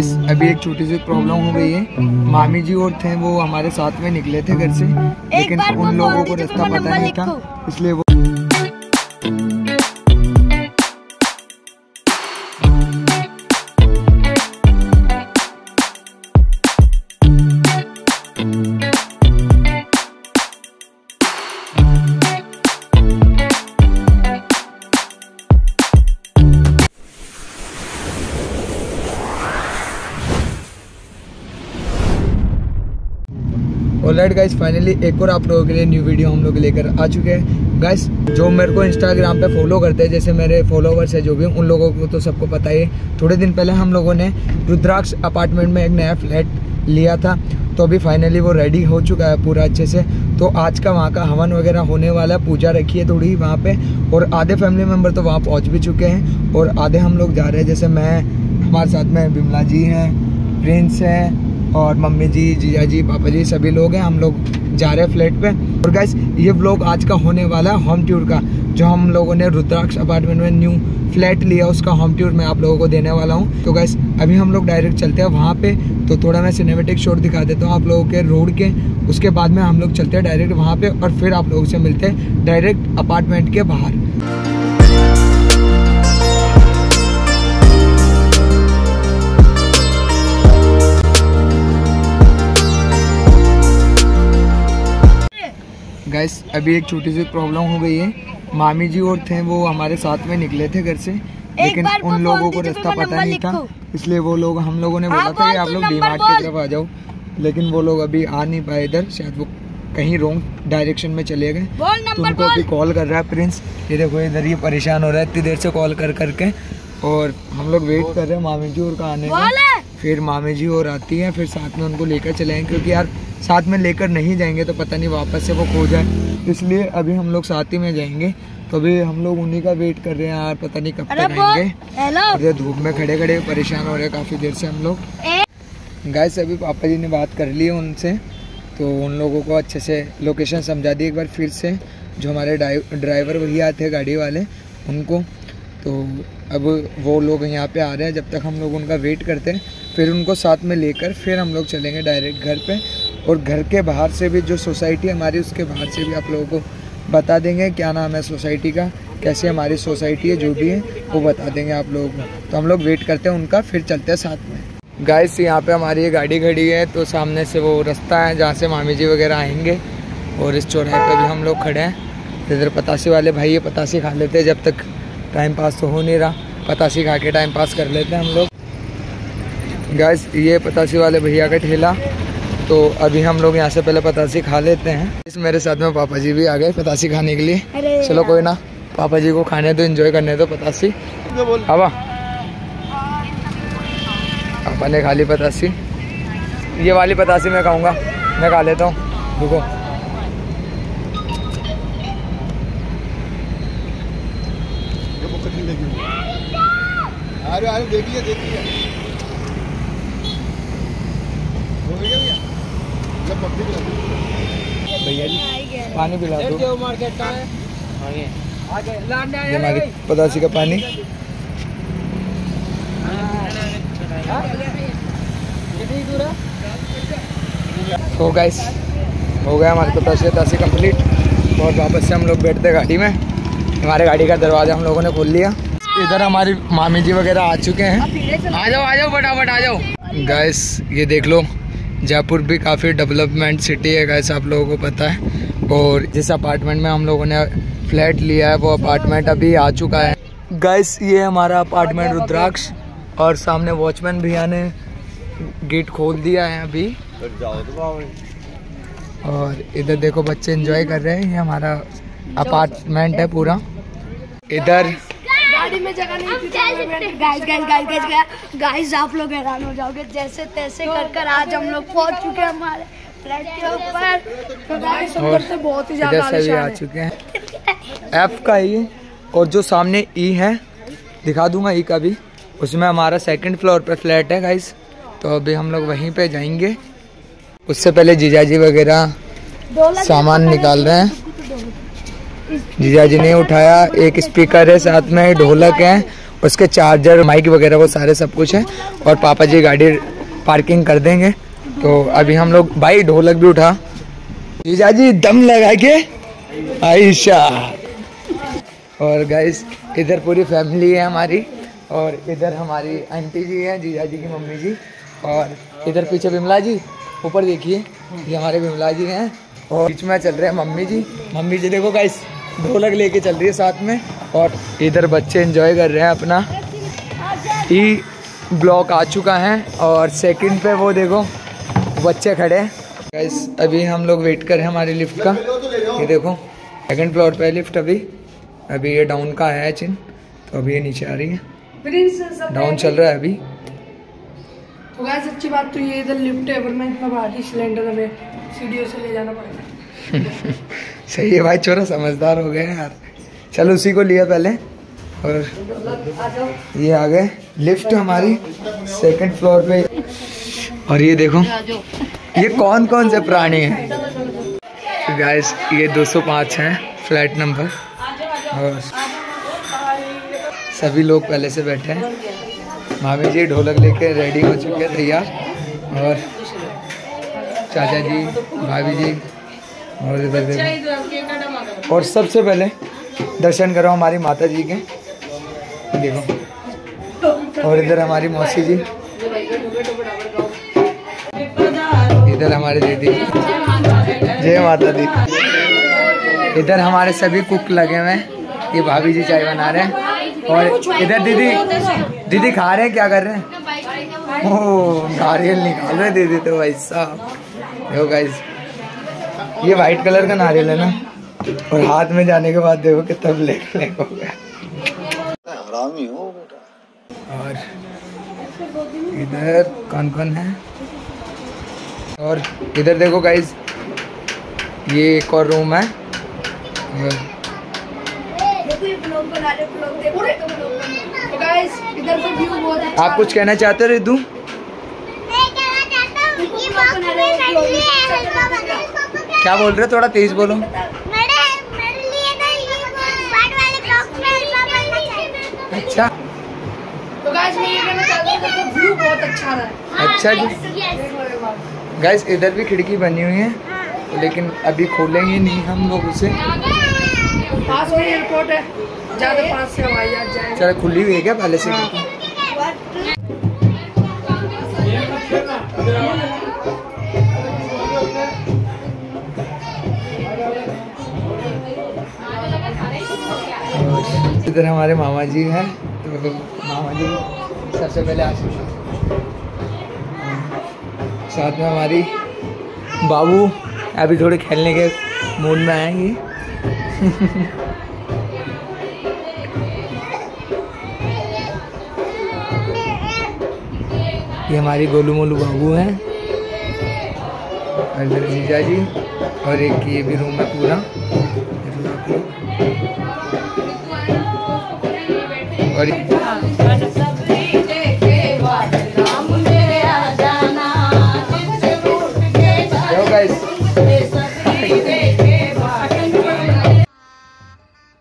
Guys अभी एक छोटी सी प्रॉब्लम हो गई है। मामी जी और थे वो हमारे साथ में निकले थे घर से लेकिन उन लोगों को रास्ता पता नहीं था इसलिए वो ऑलराइट गाइस फाइनली एक और आप लोगों के लिए न्यू वीडियो हम लोग लेकर आ चुके हैं। गाइस जो मेरे को इंस्टाग्राम पे फॉलो करते हैं, जैसे मेरे फॉलोवर्स है जो भी, उन लोगों को तो सबको पता ही है। थोड़े दिन पहले हम लोगों ने रुद्राक्ष अपार्टमेंट में एक नया फ्लैट लिया था तो अभी फाइनली वो रेडी हो चुका है पूरा अच्छे से। तो आज का वहाँ का हवन वगैरह होने वाला है, पूजा रखी है थोड़ी वहाँ पे, और आधे फैमिली मेंबर तो वहाँ पहुँच भी चुके हैं, और आधे हम लोग जा रहे हैं। जैसे मैं, हमारे साथ में बिमला जी हैं प्रिंस है और मम्मी जी जीजा जी, पापा जी, सभी लोग हैं। हम लोग जा रहे हैं फ्लैट पे। और गैस ये व्लॉग आज का होने वाला है होम टूर का, जो हम लोगों ने रुद्राक्ष अपार्टमेंट में न्यू फ्लैट लिया, उसका होम टूर मैं आप लोगों को देने वाला हूँ। तो गैस अभी हम लोग डायरेक्ट चलते हैं वहाँ पे। तो थोड़ा मैं सिनेमेटिक शॉट दिखा देता हूँ आप लोगों के रोड के। उसके बाद में हम लोग चलते हैं डायरेक्ट वहाँ पे और फिर आप लोगों से मिलते हैं डायरेक्ट अपार्टमेंट के बाहर। गाइस अभी एक छोटी सी प्रॉब्लम हो गई है। मामी जी और थे वो हमारे साथ में निकले थे घर से लेकिन उन लोगों को रास्ता पता नहीं था। इसलिए वो लोग हम लोगों ने बोला हाँ, था कि आप लोग डीमार्ट बोल। की तरफ़ आ जाओ। लेकिन वो लोग अभी आ नहीं पाए इधर शायद वो कहीं रॉन्ग डायरेक्शन में चले गए। तो उनको अभी कॉल कर रहा है प्रिंस ये देखो इधर ये परेशान हो रहा है इतनी देर से कॉल कर करके। और हम लोग वेट कर रहे हैं मामी जी और का आने का। फिर मामी जी और आती हैं फिर साथ में उनको लेकर चलेंगे क्योंकि यार साथ में लेकर नहीं जाएँगे तो पता नहीं वापस से वो खो जाए। इसलिए अभी हम लोग साथ ही में जाएँगे। तो अभी हम लोग उन्हीं का वेट कर रहे हैं यार पता नहीं कब तक आएँगे। धूप में खड़े खड़े परेशान हो रहे हैं काफ़ी देर से हम लोग। गाय से अभी पापा जी ने बात कर ली है उनसे तो उन लोगों को अच्छे से लोकेशन समझा दी एक बार फिर से। जो हमारे ड्राइवर भैया थे गाड़ी वाले उनको। तो अब वो लोग यहाँ पे आ रहे हैं जब तक हम लोग उनका वेट करते हैं फिर उनको साथ में लेकर फिर हम लोग चलेंगे डायरेक्ट घर पे। और घर के बाहर से भी, जो सोसाइटी हमारी, उसके बाहर से भी आप लोगों को बता देंगे क्या नाम है सोसाइटी का, कैसे हमारी सोसाइटी है, जो भी है, वो बता देंगे आप लोगों को। तो हम लोग वेट करते हैं उनका, फिर चलते हैं साथ में। गाइस यहाँ पे हमारी गाड़ी खड़ी है तो सामने से वो रास्ता है, जहाँ से मामी जी वगैरह आएँगे। और इस चौराहे पर भी हम लोग खड़े हैं। इधर पतासी वाले भाई ये पतासी खा लेते हैं, जब तक टाइम पास तो हो नहीं रहा। पतासी खा के टाइम पास कर लेते हैं हम लोग। गाइस ये पतासी वाले भैया का ठेला तो अभी हम लोग यहाँ से पहले पतासी खा लेते हैं। इस मेरे साथ में पापा जी भी आ गए पतासी खाने के लिए। चलो कोई ना पापा जी को खाने दो एंजॉय करने दो पतासी। हवा पापा ने खा ली पतासी। ये वाली पतासी मैं खाऊँगा। मैं खा लेता हूँ। रुको। अरे अरे देख लिया देख लिया हो। गया भैया जी पानी पिला दो। ये हमारी पतासी का पानी। तो गाइस हो गया हमारी पतासी पतासी कंप्लीट और वापस से हम लोग बैठते गाड़ी में। हमारे गाड़ी का दरवाज़ा हम लोगों ने खोल लिया। इधर हमारी मामी जी वगैरह आ चुके हैं। आ जाओ आ जाओ फटाफट आ जाओ। गैस ये देख लो। जयपुर भी काफ़ी डेवलपमेंट सिटी है गैस आप लोगों को पता है। और जिस अपार्टमेंट में हम लोगों ने फ्लैट लिया है, वो अपार्टमेंट अभी आ चुका है। गैस ये हमारा अपार्टमेंट रुद्राक्ष और सामने वॉचमैन भैया ने गेट खोल दिया है अभी। और इधर देखो, बच्चे एंजॉय कर रहे हैं, ये हमारा अपार्टमेंट है पूरा। इधर गाड़ी में जगह नहीं थी guys guys guys guys guys आप लोग हैरान हो जाओगे। जैसे तैसे कर कर आज हम लोग पहुँच चुके हैं हमारे फ्लैट के ऊपर। तो गाइस ऊपर से बहुत ही ज़्यादा आ चुके हैं। एफ़ का ये और जो सामने ई है दिखा दूँगा ई का भी। उसमें हमारा सेकंड फ्लोर पर फ्लैट है गाइस तो अभी हम लोग वहीं पे जाएँगे। उससे पहले जीजाजी वगैरह सामान निकाल रहे हैं। जीजाजी ने उठाया, एक स्पीकर है, साथ में ढोलक है, उसके चार्जर माइक वगैरह, वो सारे सब कुछ है, और पापा जी गाड़ी पार्किंग कर देंगे। तो अभी हम लोग, भाई ढोलक भी उठा। जीजा जी दम लगा के, आयशा। और गाइस इधर पूरी फैमिली है हमारी, और इधर हमारी आंटी जी हैं जीजा जी की मम्मी जी, और इधर पीछे विमला जी, ऊपर देखिए, ये हमारे विमला जी हैं, और बीच में चल रहे हैं मम्मी जी। मम्मी जी देखो गाइस ढोलक लेके चल रही है साथ में और इधर बच्चे एंजॉय कर रहे हैं अपना। ई ब्लॉक आ चुका है और सेकंड पे वो देखो बच्चे खड़े हैं। गाइस अभी हम लोग वेट कर रहे हैं हमारी लिफ्ट का। ये देखो सेकंड फ्लोर पे लिफ्ट अभी। अभी ये डाउन का है चिन तो अभी ये नीचे आ रही है। डाउन चल रहा है अभी। तो गाइस अच्छी बात तो ये इधर लिफ्ट है वरना इतना भारी सिलेंडर हमें सीढ़ियों से ले जाना पड़ेगा। सही है भाई छोरा समझदार हो गए यार। चलो, उसी को लिया पहले। और ये आ गए। लिफ्ट हमारी सेकंड फ्लोर पे। और ये देखो, ये कौन कौन से प्राणी हैं? गाइस ये 205 है फ्लैट नंबर और सभी लोग पहले से बैठे हैं। मामी जी, ढोलक लेके रेडी हो चुके हैं, तैयार। और चाचा जी, भाभी जी और इधर देखो और सबसे पहले दर्शन करो हमारी माता जी के। देखो। और इधर हमारी मौसी जी। इधर हमारी दीदी। जय माता दी। इधर हमारे सभी कुक लगे हुए हैं। ये भाभी जी चाय बना रहे हैं। और इधर दीदी दीदी खा रहे हैं क्या कर रहे हैं? ओ नारियल निकाल रहे दीदी तो भाई साहब। देखो गाइस ये वाइट कलर का नारियल है ना? और हाथ में जाने के बाद देखो कितना ब्लैक ब्लैक हो गया। हरामी हो और इधर कौन कौन है? और इधर देखो गाइज़ ये एक और रूम है। तो ब्लॉग बना गाइस इधर से व्यू बहुत अच्छा आप कुछ कहना चाहते हो रिद्धू? क्या बोल रहे हो? थोड़ा तेज बोलो। अच्छा। तो गाइस मैं ये कहना चाहता हूँ व्यू बहुत अच्छा रहा है। अच्छा जी। गाइस इधर भी खिड़की बनी हुई है लेकिन अभी खोलेंगे नहीं हम लोग उसे पास में एयरपोर्ट है। ज़्यादा पास से हवाई जहाज़ जाएगा। चलो खुली हुई है क्या पहले से? इधर हमारे मामा जी हैं। तो मामा जी सबसे पहले आशीर्वाद साथ में हमारी बाबू अभी थोड़े खेलने के मूड में आएँगे। ये हमारी गोलू मोलू बाबू हैं। जीजा जी और एक ये भी रूम है पूरा।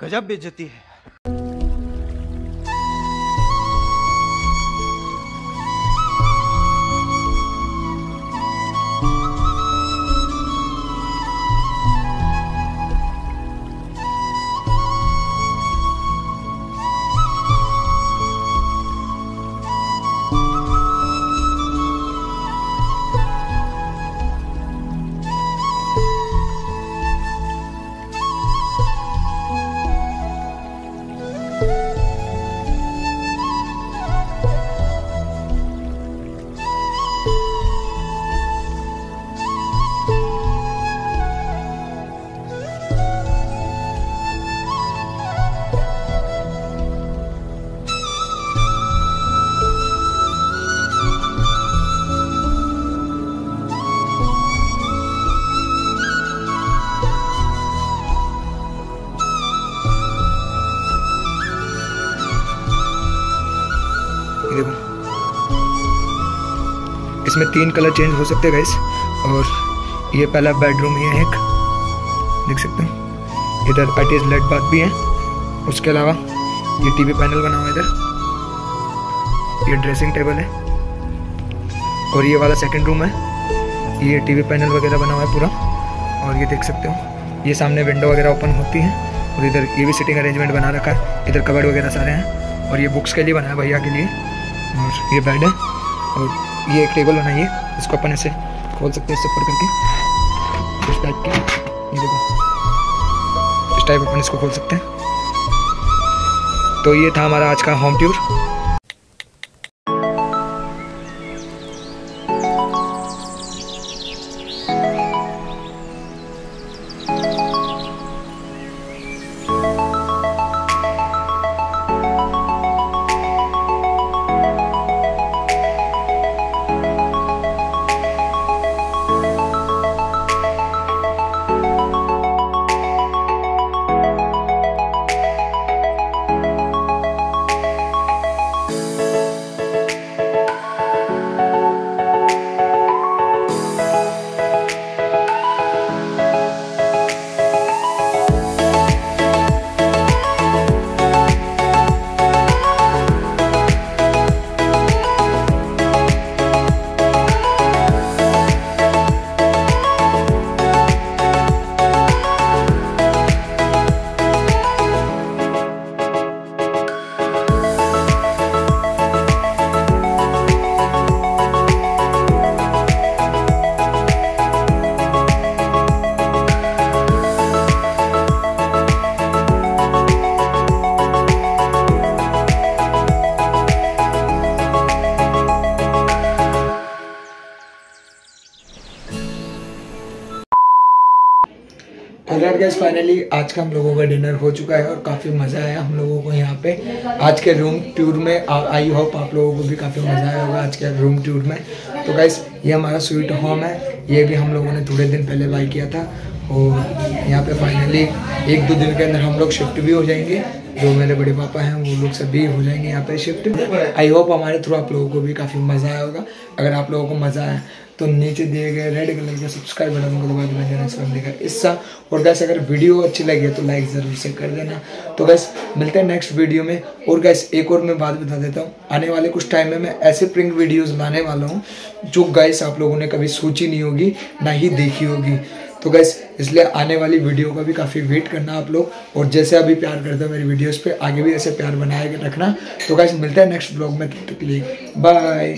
गजब बेचती है। ये देखो। इसमें तीन कलर चेंज हो सकते हैं गाइस और ये पहला बेडरूम ही है एक। देख सकते हैं। इधर अटैच लाइट बात भी है। उसके अलावा ये टीवी पैनल बना हुआ है इधर। ये ड्रेसिंग टेबल है। और ये वाला सेकंड रूम है। ये टीवी पैनल वगैरह बना हुआ है पूरा। और ये देख सकते हो। ये सामने विंडो वगैरह ओपन होती है। और इधर ये भी सिटिंग अरेंजमेंट बना रखा है। इधर कबर्ड वगैरह सारे हैं। और ये बुक्स के लिए बनाया भैया के लिए। और ये बेड है और ये एक टेबल बनाइए इसको अपन ऐसे खोल सकते हैं ऊपर करके। इस टाइप के ये देखो। इस टाइप अपन इसको खोल सकते हैं। तो ये था हमारा आज का होम टूर गैस फाइनली आज का हम लोगों का डिनर हो चुका है और काफ़ी मज़ा आया हम लोगों को यहाँ पे। आज के रूम टूर में आई होप आप लोगों को भी काफ़ी मज़ा आया होगा आज के रूम टूर में। तो गैस ये हमारा स्वीट होम है। ये भी हम लोगों ने थोड़े दिन पहले बाई किया था। और यहाँ पे फाइनली एक दो दिन के अंदर हम लोग शिफ्ट भी हो जाएँगे। जो मेरे बड़े पापा हैं, वो लोग सभी हो जाएँगे यहाँ पे शिफ्ट आई होप हमारे थ्रू आप लोगों को भी काफ़ी मज़ा आया होगा। अगर आप लोगों को मज़ा आया तो नीचे दिए गए रेड कलर के सब्सक्राइब बटन को दबा देना चैनल फैमिली का हिस्सा और गैस अगर वीडियो अच्छी लगी तो लाइक ज़रूर से कर देना। तो गैस मिलते हैं नेक्स्ट वीडियो में। और गैस एक और मैं बात बता देता हूँ। आने वाले कुछ टाइम में मैं ऐसे प्रिंक वीडियोज़ लाने वाला हूँ, जो गैस आप लोगों ने कभी सोची नहीं होगी, ना ही देखी होगी। तो गैस इसलिए आने वाली वीडियो का भी काफ़ी वेट करना आप लोग, और जैसे अभी प्यार करते हो मेरी वीडियोज़ पे, आगे भी ऐसे प्यार बनाए रखना। तो गैस मिलता है नेक्स्ट ब्लॉग में, तब तक लिए बाय